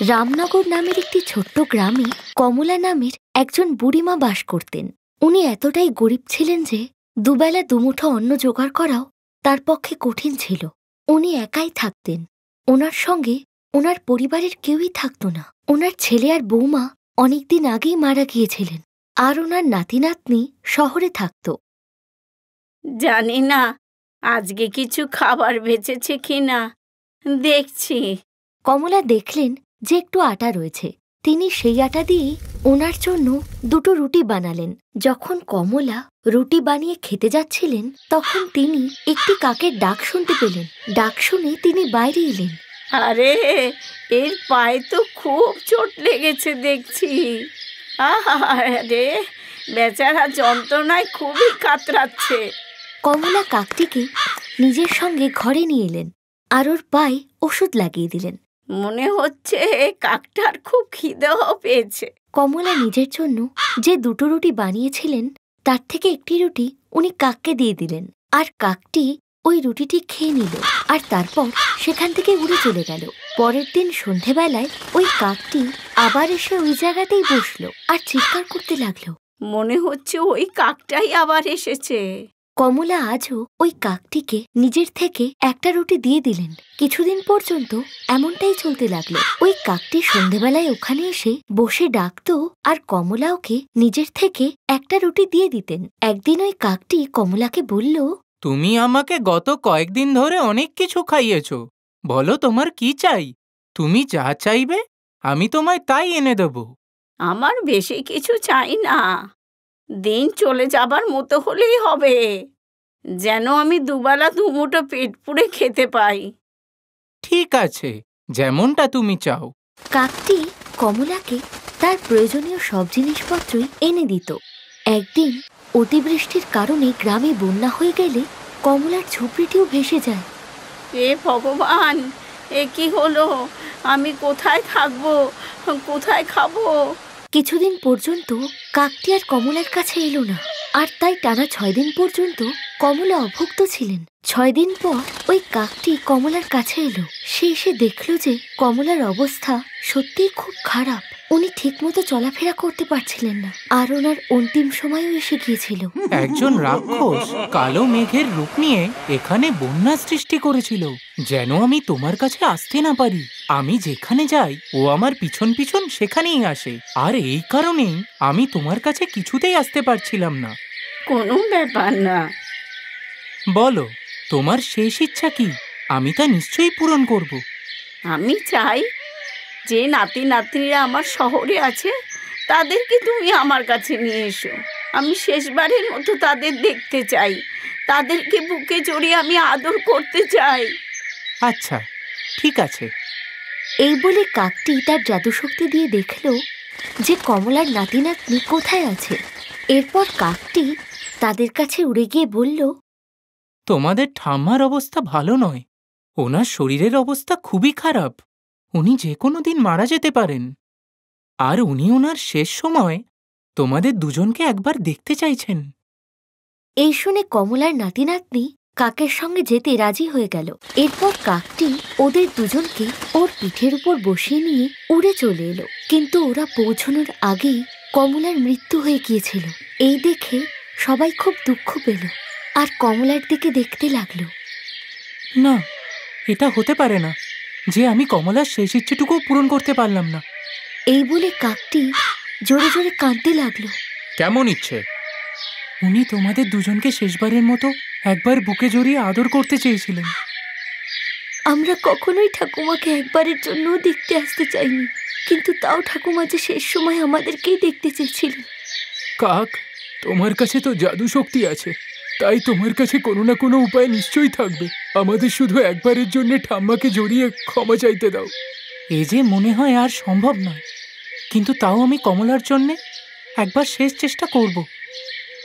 রামনগর নামের একটি ছোট্ট গ্রামে কমলা নামের একজন বুড়িমা বাস করতেন। উনি এতটাই গরিব ছিলেন যে দুবেলা দুমুঠো অন্ন জোগাড় করাও তার পক্ষে কঠিন ছিল। উনি একাই থাকতেন। ওনার সঙ্গে ওনার পরিবারের কেউই থাকত না। ওনার ছেলে আর বৌমা অনেকদিন আগেই মারা গিয়েছিলেন। আর ওনার নাতি নাতনি শহরে থাকত। জানি না আজকে কিছু খাবার বেঁচেছে কিনা। দেখছি। কমলা দেখলেন যে একটু আটা রয়েছে। তিনি সেই আটা দিয়ে ওনার জন্য দুটো রুটি বানালেন। যখন কমলা রুটি বানিয়ে খেতে যাচ্ছিলেন তখন তিনি একটি কাকের ডাক শুনতে পেলেন। ডাক শুনে তিনি বাইরে এলেন। আরে এর পায়ে তো খুব চোট লেগেছে দেখছি। আরে বেচারা যন্ত্রণায় খুবই কাতরাচ্ছে। কমলা কাকটিকে নিজের সঙ্গে ঘরে নিয়ে এলেন। আর ওর পায়ে ওষুধ লাগিয়ে দিলেন। মনে হচ্ছে কাকটার খুব খিদেও পেয়েছে। কমলা নিজের জন্য যে দুটো রুটি বানিয়েছিলেন তার থেকে একটি রুটি উনি কাককে দিয়ে দিলেন। আর কাকটি ওই রুটিটি খেয়ে নিল আর তারপর সেখান থেকে উড়ে চলে গেল। পরের দিন সন্ধেবেলায় ওই কাকটি আবার এসে ওই জায়গাতেই বসল আর চিৎকার করতে লাগল। মনে হচ্ছে ওই কাকটাই আবার এসেছে। কমলা আজও ওই কাকটিকে নিজের থেকে একটা রুটি দিয়ে দিলেন। কিছুদিন পর্যন্ত এমনটাই চলতে লাগল। ওই কাকটি সন্ধেবেলায় ওখানে এসে বসে ডাকত আর কমলা ওকে নিজের থেকে একটা রুটি দিয়ে দিতেন। একদিন ওই কাকটি কমলাকে বলল তুমি আমাকে গত কয়েকদিন ধরে অনেক কিছু খাইয়েছ। বলো তোমার কি চাই? তুমি যা চাইবে আমি তোমায় তাই এনে দেব। আমার বেশি কিছু চাই না। দিন চলে যাবার মতো হলেই হবে। যেন আমি দুবেলা দুমুটো পেট পুড়ে খেতে পাই। ঠিক আছে যেমনটা তুমি চাও। কাকটি কমলাকে তার প্রয়োজনীয় সব জিনিসপত্রই এনে দিত। একদিন অতিবৃষ্টির কারণে গ্রামে বন্যা হয়ে গেলে কমলার ঝুপড়িটিও ভেসে যায়। এ ভগবান এ কি হলো? আমি কোথায় থাকব? কোথায় খাব? কিছুদিন পর্যন্ত কাকটি আর কমলার কাছে এলো না। আর তাই টানা ছয় দিন পর্যন্ত কমলা অভুক্ত ছিলেন। ছয় দিন পর ওই কাকটি কমলার কাছে এলো। সে এসে দেখল যে কমলার অবস্থা সত্যিই খুব খারাপ। উনি ঠিকমতো চলাফেরা করতে পারছিলেন না। আর ওনার অন্তিম সময়ও এসে গিয়েছিল। একজন রাক্ষস কালো মেঘের রূপ নিয়ে এখানে বন্যা সৃষ্টি করেছিল, যেন আমি তোমার কাছে আসতে না পারি। আমি যেখানে যাই ও আমার পিছন পিছন সেখানেই আসে। আর এই কারণেই আমি তোমার কাছে কিছুতেই আসতে পারছিলাম না। কোনো ব্যাপার না। বলো তোমার শেষ ইচ্ছা কি? আমি তা নিশ্চয়ই পূরণ করব। আমি চাই যে নাতি নাতনিরা আমার শহরে আছে তাদেরকে তুমি আমার কাছে নিয়ে এসো। আমি শেষবারের মতো তাদের দেখতে চাই। তাদেরকে বুকে জড়িয়ে আমি আদর করতে চাই। আচ্ছা ঠিক আছে। এই বলে কাকটি তার জাদুশক্তি দিয়ে দেখল যে কমলার নাতি নাতনি কোথায় আছে। এরপর কাকটি তাদের কাছে উড়ে গিয়ে বলল তোমাদের ঠাম্মার অবস্থা ভালো নয়। ওনার শরীরের অবস্থা খুবই খারাপ। উনি যে কোনো দিন মারা যেতে পারেন। আর উনি ওনার শেষ সময়। তোমাদের দুজনকে একবার দেখতে চাইছেন। এই শুনে কমলার নাতি নাতনি কাকের সঙ্গে যেতে রাজি হয়ে গেল। এরপর কাকটি ওদের দুজনকে ওর পিঠের উপর বসিয়ে নিয়ে উড়ে চলে এলো। কিন্তু ওরা পৌঁছানোর আগেই কমলার মৃত্যু হয়ে গিয়েছিল। এই দেখে সবাই খুব দুঃখ পেল আর কমলার দিকে দেখতে লাগল। না এটা হতে পারে না। যে আমি কমলার শেষ ইচ্ছেটুকুও পূরণ করতে পারলাম না। এই বলে কাকটি জোরে জোরে কাঁদতে লাগল। কেমন ইচ্ছে? উনি তোমাদের দুজনকে শেষবারের মতো একবার বুকে জড়িয়ে আদর করতে চেয়েছিলেন। আমরা কখনোই ঠাকুমাকে একবারের জন্যও দেখতে আসতে চাইনি কিন্তু তাও ঠাকুমা যে শেষ সময় আমাদেরকেই দেখতে চেয়েছিলেন। কাক তোমার কাছে তো জাদু শক্তি আছে তাই তোমার কাছে কোনো না কোনো উপায় নিশ্চয়ই থাকবে। আমাদের শুধু একবারের জন্য ঠাম্মাকে জড়িয়ে ক্ষমা চাইতে দাও। এ যে মনে হয় আর সম্ভব নয় কিন্তু তাও আমি কমলার জন্যে একবার শেষ চেষ্টা করব।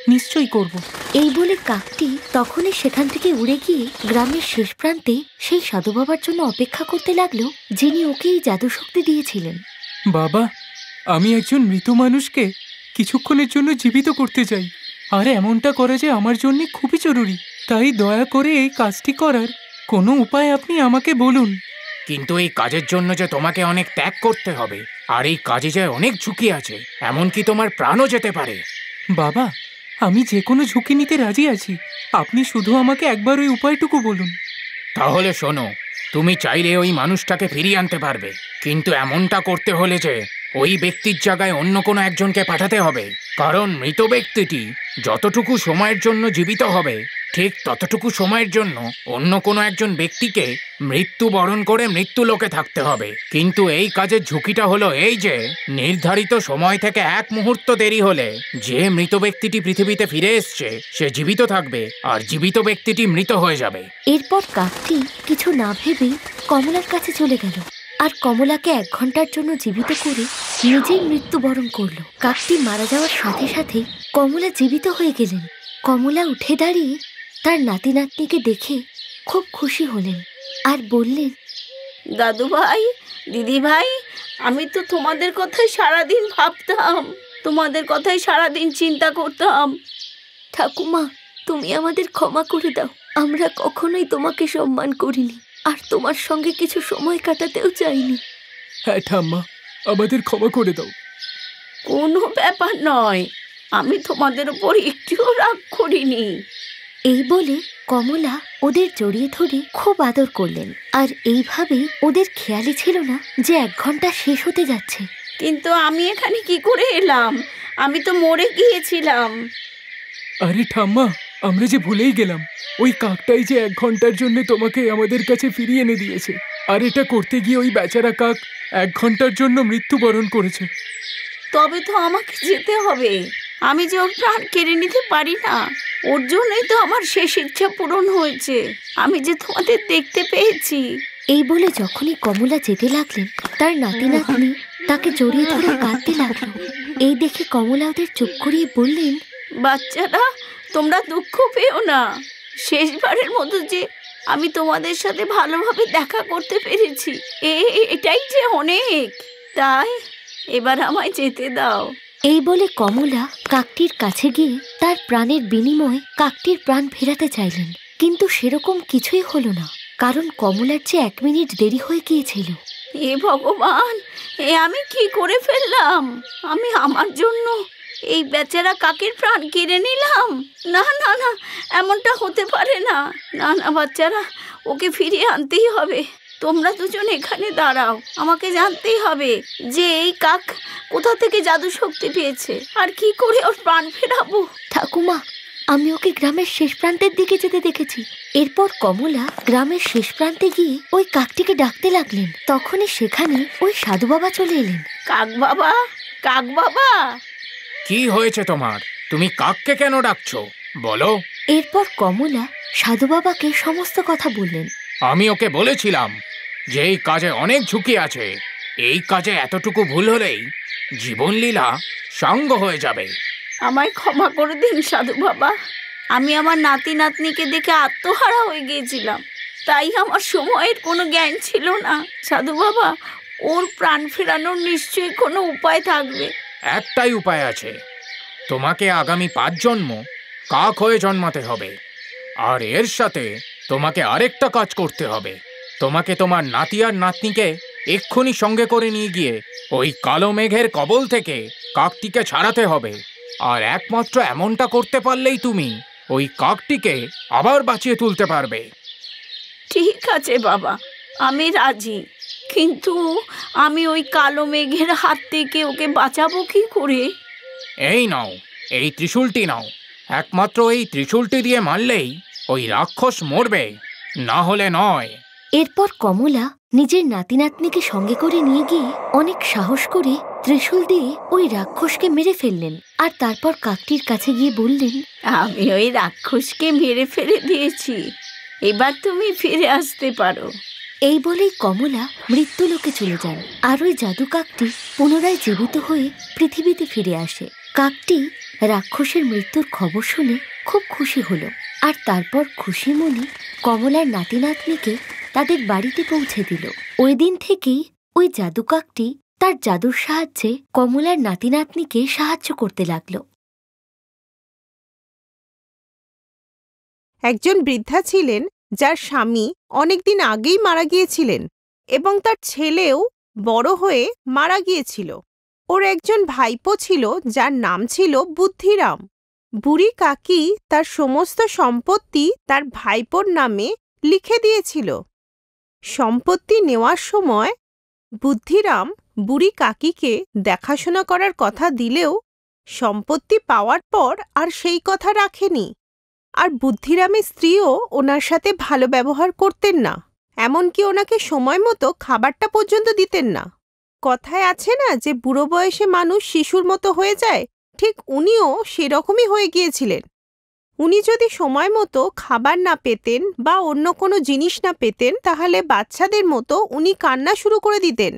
নিশ্চয়ই করব। এই বলে কাকটি তখনই সেখান থেকে উড়ে গিয়ে গ্রামের শেষ প্রান্তে সেই সাধু বাবার জন্য অপেক্ষা করতে লাগল যিনি ওকে এই জাদুশক্তি দিয়েছিলেন। বাবা আমি একজন মৃত মানুষকে কিছুক্ষণের জন্য জীবিত করতে চাই। আর এমনটা করা যে আমার জন্য খুবই জরুরি। তাই দয়া করে এই কাজটি করার কোনো উপায় আপনি আমাকে বলুন। কিন্তু এই কাজের জন্য যে তোমাকে অনেক ত্যাগ করতে হবে আর এই কাজে যে অনেক ঝুঁকি আছে এমনকি তোমার প্রাণও যেতে পারে। বাবা আমি যে কোনো ঝুঁকি নিতে রাজি আছি। আপনি শুধু আমাকে একবার ওই উপায়টুকু বলুন। তাহলে শোনো, তুমি চাইলে ওই মানুষটাকে ফিরিয়ে আনতে পারবে। কিন্তু এমনটা করতে হলে যে ওই ব্যক্তির জায়গায় অন্য কোনো একজনকে পাঠাতে হবে। কারণ মৃত ব্যক্তিটি যতটুকু সময়ের জন্য জীবিত হবে ঠিক ততটুকু সময়ের জন্য অন্য কোনো একজন ব্যক্তিকে মৃত্যু বরণ করে মৃত্যু লোকে থাকতে হবে। কিন্তু এই কাজের ঝুঁকিটা হলো এই যে, নির্ধারিত সময় থেকে এক মুহূর্ত দেরি হলে যে মৃত ব্যক্তিটি পৃথিবীতে ফিরে এসছে, সে জীবিত থাকবে আর জীবিত ব্যক্তিটি মৃত হয়ে যাবে। এরপর কাকটি কিছু না ভেবেই কমলার কাছে চলে গেল আর কমলাকে এক ঘণ্টার জন্য জীবিত করে নিজেই মৃত্যুবরণ করল। কাকটি মারা যাওয়ার সাথে সাথে কমলা জীবিত হয়ে গেলেন। কমলা উঠে দাঁড়িয়ে তার নাতি নাতনিকে দেখে খুব খুশি হলেন আর বললেন দাদু ভাই দিদি ভাই আমি তো তোমাদের কথাই সারাদিন ভাবতাম তোমাদের কথাই সারাদিন চিন্তা করতাম। ঠাকুমা তুমি আমাদের ক্ষমা করে দাও। আমরা কখনোই তোমাকে সম্মান করিনি আর তোমার সঙ্গে কিছু সময় কাটাতেও চাইনি। হ্যাঁ ঠাম্মা আমাদের ক্ষমা করে দাও। কোনো ব্যাপার নয় আমি তোমাদের উপর একটুও রাগ করিনি। এই বলে কমলা ওদের জড়িয়ে ধরে খুব আদর করলেন। আর এইভাবে ওদের খেয়ালই ছিল না যে এক ঘণ্টা শেষ হতে যাচ্ছে। কিন্তু আমি এখানে কি করে এলাম? আমি তো মরে গিয়েছিলাম। আরে ঠাম্মা আমরা যে ভুলেই গেলাম। ওই কাকটাই যে এক ঘণ্টার জন্য তোমাকে আমাদের কাছে ফিরিয়ে এনে দিয়েছে। আর এটা করতে গিয়ে ওই বেচারা কাক এক ঘণ্টার জন্য মৃত্যুবরণ করেছে। তবে তো আমাকে যেতে হবে। আমি যে ওর প্রাণ কেড়ে নিতে পারি না ওর জন্যই তো আমার শেষ ইচ্ছা পূরণ হয়েছে। আমি যে তোমাদের দেখতে পেয়েছি। এই বলে যখনই কমলা যেতে লাগলেন তার নাতি নাতনি তাকে জড়িয়ে ধরে কাঁদতে লাগল। এই দেখে কমলা ওদের চুপ করিয়ে বললেন বাচ্চারা তোমরা দুঃখ পেও না। শেষবারের মতো যে আমি তোমাদের সাথে ভালোভাবে দেখা করতে পেরেছি এ এটাই যে অনেক। তাই এবার আমায় যেতে দাও। এই বলে কমলা কাকটির কাছে গিয়ে তার প্রাণের বিনিময়ে কাকটির প্রাণ ফেরাতে চাইলেন। কিন্তু সেরকম কিছুই হলো না, কারণ কমলার যে এক মিনিট দেরি হয়ে গিয়েছিল। এ ভগবান, এ আমি কি করে ফেললাম? আমি আমার জন্য এই বেচারা কাকের প্রাণ কেড়ে নিলাম। না না না, এমনটা হতে পারে না। না না, বাচ্চারা, ওকে ফিরিয়ে আনতেই হবে। তোমরা দুজন এখানে দাঁড়াও আমাকে জানতেই হবে যে এই কাক কোথা থেকে জাদু শক্তি পেয়েছে। আর কি করে ওর প্রাণ ফেরাবো? ঠাকুমা আমি ওকে গ্রামের শেষ প্রান্তের দিকে যেতে দেখেছি। এরপর কমলা গ্রামের শেষ প্রান্তে গিয়ে ওই কাকটিকে ডাকতে লাগলেন। তখনই সেখানে ওই সাধু বাবা চলে এলেন। কাক বাবা কাক বাবা! কি হয়েছে তোমার? তুমি কাককে কেন ডাকছো? বলো। এরপর কমলা সাধু বাবাকে সমস্ত কথা বললেন। আমি ওকে বলেছিলাম যে এই কাজে অনেক ঝুঁকি আছে এই কাজে এতটুকু ভুল হলেই জীবনলীলা সঙ্গ হয়ে যাবে। আমায় ক্ষমা করে দিন সাধু বাবা। আমি আমার নাতি নাতনিকে দেখে আত্মহারা হয়ে গিয়েছিলাম। তাই আমার সময়ের কোনো জ্ঞান ছিল না। সাধু বাবা ওর প্রাণ ফেরানোর নিশ্চয়ই কোনো উপায় থাকবে। একটাই উপায় আছে। তোমাকে আগামী পাঁচ জন্ম কাক হয়ে জন্মাতে হবে। আর এর সাথে তোমাকে আরেকটা কাজ করতে হবে। তোমাকে তোমার নাতি আর নাতনিকে এক্ষুনি সঙ্গে করে নিয়ে গিয়ে ওই কালো মেঘের কবল থেকে কাকটিকে ছাড়াতে হবে। আর একমাত্র এমনটা করতে পারলেই তুমি ওই কাকটিকে আবার বাঁচিয়ে তুলতে পারবে। ঠিক আছে বাবা আমি রাজি। কিন্তু আমি ওই কালো মেঘের হাত থেকে ওকে বাঁচাবো কি করে? এই নাও এই ত্রিশূলটি নাও। একমাত্র এই ত্রিশূলটি দিয়ে মারলেই ওই রাক্ষস মরবে। না হলে নয়। এরপর কমলা নিজের নাতি নাতনিকে সঙ্গে করে নিয়ে গিয়ে অনেক সাহস করে ত্রিশূল দিয়ে ওই রাক্ষসকে মেরে ফেললেন। আর তারপর কাকটির কাছে গিয়ে বললেন আমি ওই রাক্ষসকে মেরে ফেলে দিয়েছি। এবার তুমি ফিরে আসতে পারো। এই বলেই কমলা মৃত্যুলোকে চলে যান আর ওই জাদু কাকটি পুনরায় জীবিত হয়ে পৃথিবীতে ফিরে আসে। কাকটি রাক্ষসের মৃত্যুর খবর শুনে খুব খুশি হলো। আর তারপর খুশি মনে কমলার নাতি নাতনিকে তাদের বাড়িতে পৌঁছে দিল। ওই দিন থেকেই ওই জাদুকাকটি তার জাদুর সাহায্যে কমলার নাতি নাতনিকে সাহায্য করতে লাগল। একজন বৃদ্ধা ছিলেন যার স্বামী অনেকদিন আগেই মারা গিয়েছিলেন এবং তার ছেলেও বড় হয়ে মারা গিয়েছিল। ওর একজন ভাইপো ছিল যার নাম ছিল বুদ্ধিরাম। বুড়ি কাকি তার সমস্ত সম্পত্তি তার ভাইপোর নামে লিখে দিয়েছিল। সম্পত্তি নেওয়ার সময় বুদ্ধিরাম বুড়ি কাকিকে দেখাশোনা করার কথা দিলেও সম্পত্তি পাওয়ার পর আর সেই কথা রাখেনি। আর বুদ্ধিরামের স্ত্রীও ওনার সাথে ভালো ব্যবহার করতেন না, এমনকি ওনাকে সময় মতো খাবারটা পর্যন্ত দিতেন না। কথায় আছে না যে, বুড়ো বয়সে মানুষ শিশুর মতো হয়ে যায়, ঠিক উনিও সেরকমই হয়ে গিয়েছিলেন। উনি যদি সময় মতো খাবার না পেতেন বা অন্য কোনো জিনিস না পেতেন, তাহলে বাচ্চাদের মতো উনি কান্না শুরু করে দিতেন।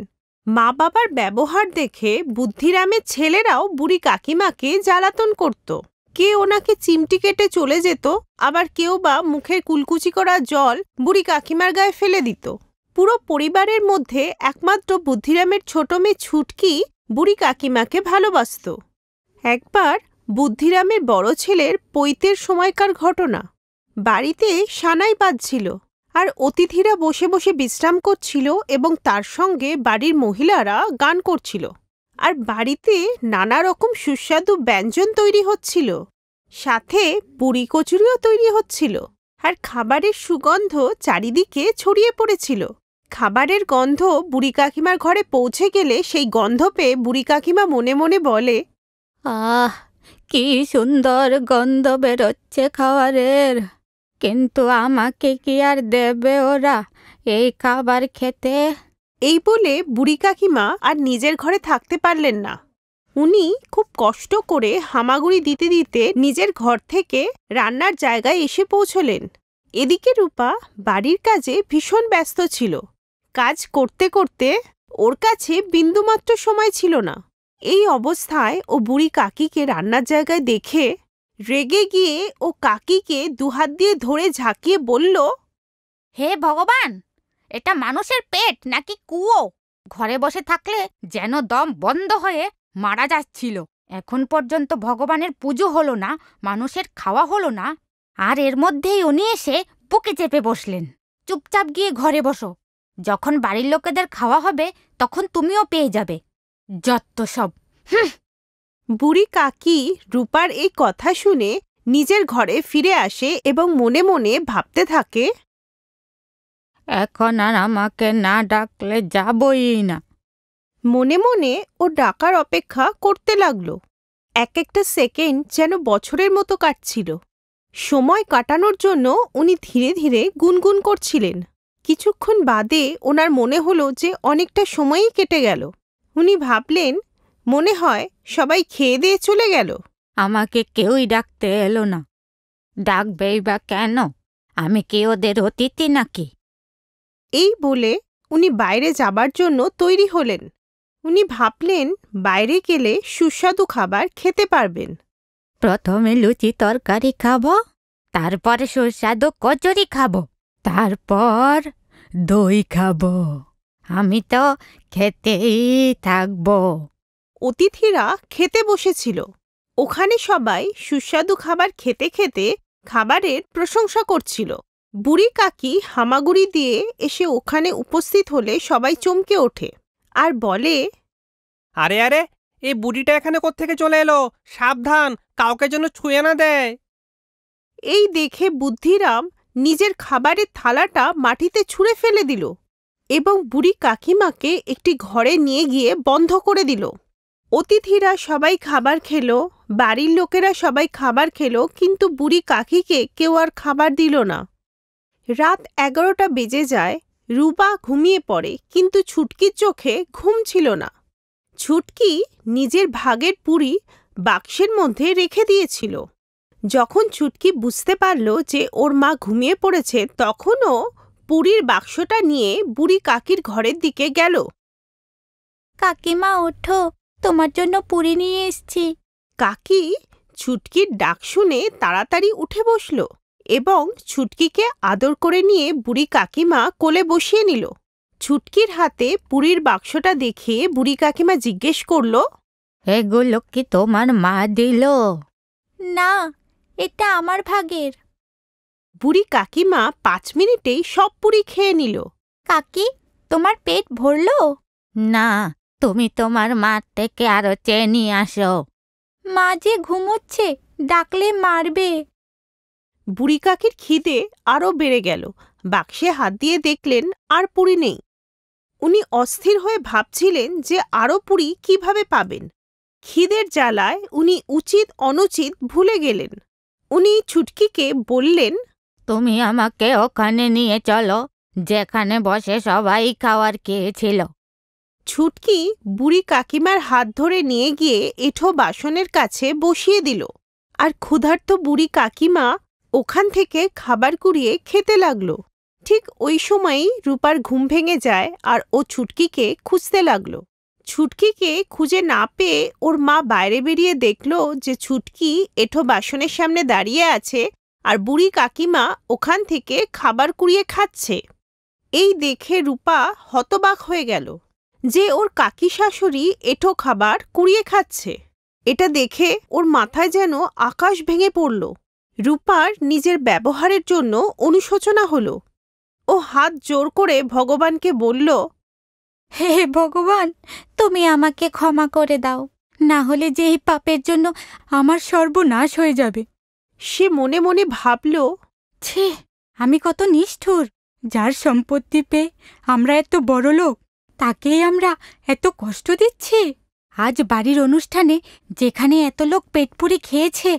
মা বাবার ব্যবহার দেখে বুদ্ধিরামের ছেলেরাও বুড়ি কাকিমাকে জ্বালাতন করত। কে ওনাকে চিমটি কেটে চলে যেত, আবার কেউ বা মুখের কুলকুচি করা জল বুড়ি কাকিমার গায়ে ফেলে দিত। পুরো পরিবারের মধ্যে একমাত্র বুদ্ধিরামের ছোট মেয়ে ছুটকি বুড়ি কাকিমাকে ভালোবাসত। একবার বুদ্ধিরামের বড় ছেলের পৈতের সময়কার ঘটনা। বাড়িতে সানাই বাজছিল আর অতিথিরা বসে বসে বিশ্রাম করছিল এবং তার সঙ্গে বাড়ির মহিলারা গান করছিল। আর বাড়িতে নানা রকম সুস্বাদু ব্যঞ্জন তৈরি হচ্ছিল। সাথে পুরি কচুরিও তৈরি হচ্ছিল। আর খাবারের সুগন্ধ চারিদিকে ছড়িয়ে পড়েছিল। খাবারের গন্ধ বুড়ি কাকিমার ঘরে পৌঁছে গেলে সেই গন্ধ পেয়ে বুড়ি কাকিমা মনে মনে বলে, আহ কি সুন্দর গন্ধ বেরোচ্ছে খাবারের। কিন্তু আমাকে কি আর দেবে ওরা এই খাবার খেতে? এই বলে বুড়ি কাকিমা আর নিজের ঘরে থাকতে পারলেন না। উনি খুব কষ্ট করে হামাগুড়ি দিতে দিতে নিজের ঘর থেকে রান্নার জায়গায় এসে পৌঁছলেন। এদিকে রূপা বাড়ির কাজে ভীষণ ব্যস্ত ছিল। কাজ করতে করতে ওর কাছে বিন্দুমাত্র সময় ছিল না। এই অবস্থায় ও বুড়ি কাকিকে রান্নার জায়গায় দেখে রেগে গিয়ে ও কাকিকে দুহাত দিয়ে ধরে ঝাঁকিয়ে বলল, হে ভগবান, এটা মানুষের পেট নাকি কুয়ো? ঘরে বসে থাকলে যেন দম বন্ধ হয়ে মারা যাচ্ছিল। এখন পর্যন্ত ভগবানের পুজো হলো না, মানুষের খাওয়া হলো না, আর এর মধ্যেই উনি এসে বুকে চেপে বসলেন। চুপচাপ গিয়ে ঘরে বসো। যখন বাড়ির লোকেদের খাওয়া হবে, তখন তুমিও পেয়ে যাবে। যত সব। বুড়ি কাকি রূপার এই কথা শুনে নিজের ঘরে ফিরে আসে এবং মনে মনে ভাবতে থাকে এখন আর আমাকে না ডাকলে যাবই না। মনে মনে ও ডাকার অপেক্ষা করতে লাগল। এক একটা সেকেন্ড যেন বছরের মতো কাটছিল। সময় কাটানোর জন্য উনি ধীরে ধীরে গুনগুন করছিলেন। কিছুক্ষণ বাদে ওনার মনে হলো যে অনেকটা সময়ই কেটে গেল। উনি ভাবলেন মনে হয় সবাই খেয়ে দিয়ে চলে গেল। আমাকে কেউই ডাকতে এলো না। ডাকবেই বা কেন? আমি কি ওদের অতিথি নাকি? এই বলে উনি বাইরে যাবার জন্য তৈরি হলেন। উনি ভাবলেন বাইরে গেলে সুস্বাদু খাবার খেতে পারবেন। প্রথমে লুচি তরকারি খাব তারপরে সুস্বাদু কচুরি খাব তারপর দই খাব। আমি তো খেতেই থাকব। অতিথিরা খেতে বসেছিল। ওখানে সবাই সুস্বাদু খাবার খেতে খেতে খাবারের প্রশংসা করছিল। বুড়ি কাকি হামাগুড়ি দিয়ে এসে ওখানে উপস্থিত হলে সবাই চমকে ওঠে আর বলে আরে আরে এই বুড়িটা এখানে কোত্থেকে চলে এলো? সাবধান কাউকে যেন ছুঁয়ে না দেয়। এই দেখে বুদ্ধিরাম নিজের খাবারের থালাটা মাটিতে ছুঁড়ে ফেলে দিল। এবং বুড়ি কাকিমাকে একটি ঘরে নিয়ে গিয়ে বন্ধ করে দিল। অতিথিরা সবাই খাবার খেলো, বাড়ির লোকেরা সবাই খাবার খেলো, কিন্তু বুড়ি কাকিকে কেউ আর খাবার দিল না। রাত এগারোটা বেজে যায়, রূপা ঘুমিয়ে পড়ে, কিন্তু ছুটকির চোখে ঘুম ছিল না। ছুটকি নিজের ভাগের পুরি বাক্সের মধ্যে রেখে দিয়েছিল। যখন ছুটকি বুঝতে পারল যে ওর মা ঘুমিয়ে পড়েছে, তখনও পুরীর বাক্সটা নিয়ে বুড়ি কাকির ঘরের দিকে গেল। কাকিমা ওঠো তোমার জন্য পুরি নিয়ে এসছি। কাকি ছুটকির ডাক শুনে তাড়াতাড়ি উঠে বসল এবং ছুটকিকে আদর করে নিয়ে বুড়ি কাকিমা কোলে বসিয়ে নিল। ছুটকির হাতে পুরীর বাক্সটা দেখে বুড়ি কাকিমা জিজ্ঞেস করল এগুলো কি তোমার মা দিল? না এটা আমার ভাগের। বুড়ি কাকিমা পাঁচ মিনিটেই সব পুরি খেয়ে নিল। কাকি তোমার পেট ভরলো? না তুমি তোমার মার থেকে আরও চেয়ে নিয়ে আসো। মা যে ঘুমোচ্ছে ডাকলে মারবে। বুড়ি কাকির খিদে আরও বেড়ে গেল। বাক্সে হাত দিয়ে দেখলেন আর পুরি নেই। উনি অস্থির হয়ে ভাবছিলেন যে আরও পুরি কীভাবে পাবেন। খিদের জ্বালায় উনি উচিত অনুচিত ভুলে গেলেন। উনি ছুটকিকে বললেন তুমি আমাকে ওখানে নিয়ে চলো, যেখানে বসে সবাই খাওয়ার খেয়েছিল ছুটকি বুড়ি কাকিমার হাত ধরে নিয়ে গিয়ে এঠো বাসনের কাছে বসিয়ে দিল। আর ক্ষুধার্ত বুড়ি কাকিমা ওখান থেকে খাবার কুড়িয়ে খেতে লাগল। ঠিক ওই সময়ই রূপার ঘুম ভেঙে যায় আর ও ছুটকিকে খুঁজতে লাগল। ছুটকিকে খুঁজে না পেয়ে ওর মা বাইরে বেরিয়ে দেখল যে ছুটকি এঠো বাসনের সামনে দাঁড়িয়ে আছে আর বুড়ি কাকিমা ওখান থেকে খাবার কুড়িয়ে খাচ্ছে। এই দেখে রূপা হতবাক হয়ে গেল যে ওর কাকি শাশুড়ি এঠো খাবার কুড়িয়ে খাচ্ছে। এটা দেখে ওর মাথায় যেন আকাশ ভেঙে পড়ল। রূপার নিজের ব্যবহারের জন্য অনুশোচনা হলো। ও হাত জোর করে ভগবানকে বলল হে ভগবান, তুমি আমাকে ক্ষমা করে দাও। না হলে যে এই পাপের জন্য আমার সর্বনাশ হয়ে যাবে। সে মনে মনে ভাবল, ছি, আমি কত নিষ্ঠুর। যার সম্পত্তি পেয়ে আমরা এত বড় লোক, তাকেই আমরা এত কষ্ট দিচ্ছি। আজ বাড়ির অনুষ্ঠানে যেখানে এত লোক পেট খেয়েছে,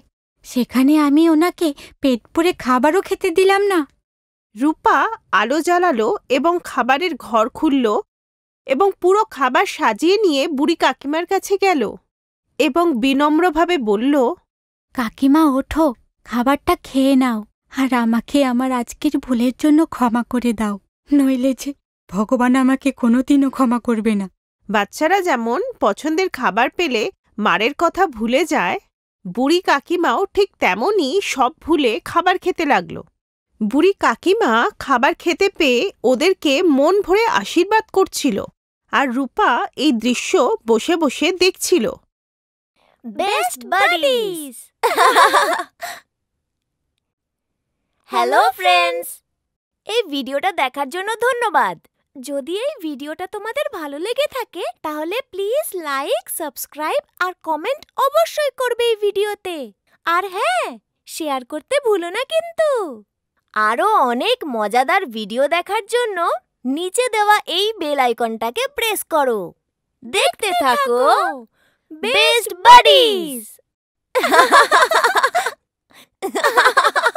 সেখানে আমি ওনাকে পেট খাবারও খেতে দিলাম না। রূপা আলো জ্বালালো এবং খাবারের ঘর খুলল এবং পুরো খাবার সাজিয়ে নিয়ে বুড়ি কাকিমার কাছে গেল এবং বিনম্রভাবে বলল, কাকিমা, ওঠো। খাবারটা খেয়ে নাও আর আমাকে আমার আজকের ভুলের জন্য ক্ষমা করে দাও। নইলে যে ভগবান আমাকে কোনোদিনও ক্ষমা করবে না। বাচ্চারা যেমন পছন্দের খাবার পেলে মারের কথা ভুলে যায় বুড়ি কাকিমাও ঠিক তেমনই সব ভুলে খাবার খেতে লাগল। বুড়ি কাকিমা খাবার খেতে পেয়ে ওদেরকে মন ভরে আশীর্বাদ করছিল আর রূপা এই দৃশ্য বসে বসে দেখছিল। বেস্ট বাডিজ হ্যালো ফ্রেন্ডস এই ভিডিওটা দেখার জন্য ধন্যবাদ। যদি এই ভিডিওটা তোমাদের ভালো লেগে থাকে তাহলে প্লিজ লাইক সাবস্ক্রাইব আর কমেন্ট অবশ্যই করবে এই ভিডিওতে। আর হ্যাঁ শেয়ার করতে ভুলো না কিন্তু। আরও অনেক মজাদার ভিডিও দেখার জন্য নিচে দেওয়া এই বেল আইকনটাকে প্রেস করো। দেখতে থাকো বেস্ট বাডিজ